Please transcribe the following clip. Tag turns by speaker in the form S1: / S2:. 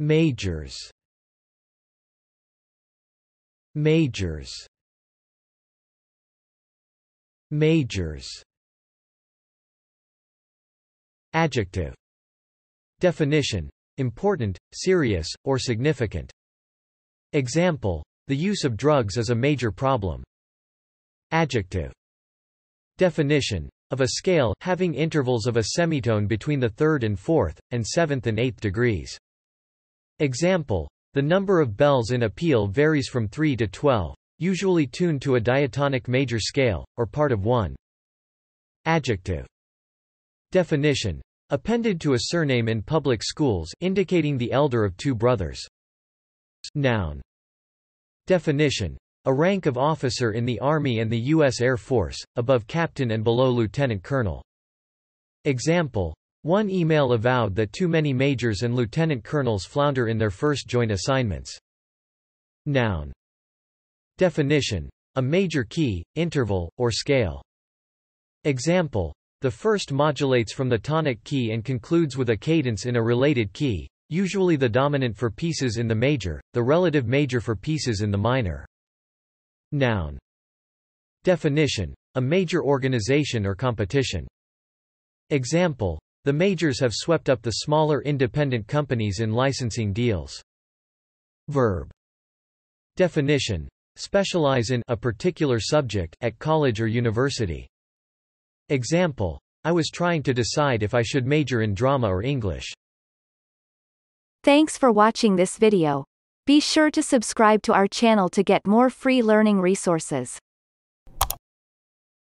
S1: Majors Majors Majors Adjective Definition important, serious, or significant. Example, the use of drugs is a major problem. Adjective. Definition. Of a scale having intervals of a semitone between the third and fourth, and seventh and eighth degrees. Example. The number of bells in a peal varies from 3 to 12, usually tuned to a diatonic major scale, or part of one. Adjective. Definition. Appended to a surname in public schools indicating the elder of two brothers. Noun. Definition. A rank of officer in the Army and the U.S. Air Force, above captain and below lieutenant colonel. Example. One email avowed that too many majors and lieutenant colonels flounder in their first joint assignments. Noun. Definition. A major key, interval, or scale. Example. The first modulates from the tonic key and concludes with a cadence in a related key, usually the dominant for pieces in the major, the relative major for pieces in the minor. Noun. Definition. A major organization or competition. Example. The majors have swept up the smaller independent companies in licensing deals. Verb. Definition. Specialize in a particular subject at college or university. Example. I was trying to decide if I should major in drama or English.
S2: Thanks for watching this video. Be sure to subscribe to our channel to get more free learning resources.